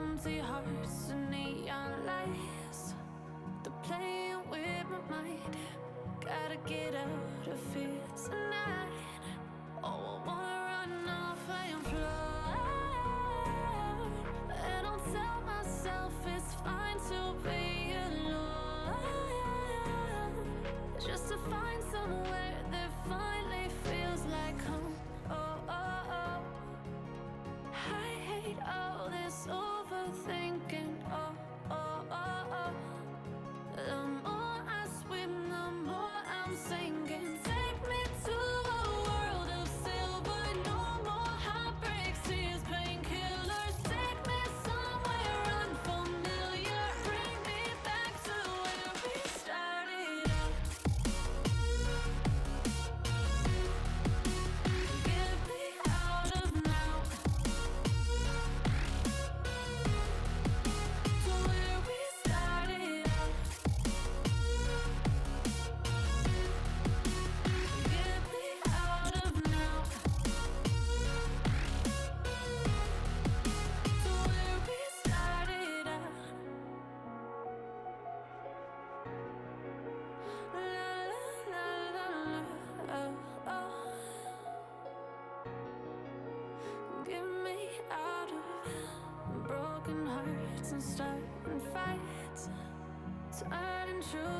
empty hearts and neon lights